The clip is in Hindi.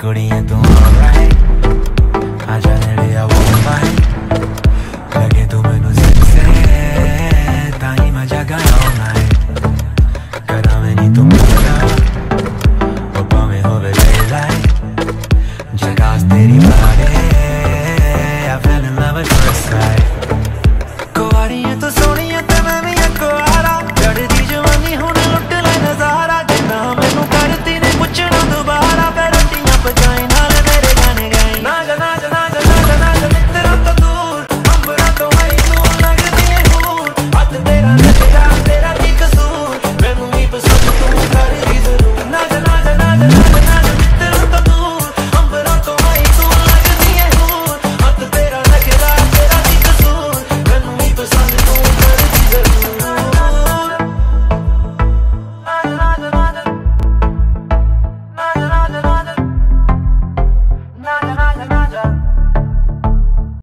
कुड़ियाँ तू ऑलराइट आजा नेड़े आ वॉक बाय लगे तू मेनू सबसे ताई मज़ा गाओ नाइट करा मैंने तुम मज़ा ओ पावे होवे ले लाइट जगास तेरी बात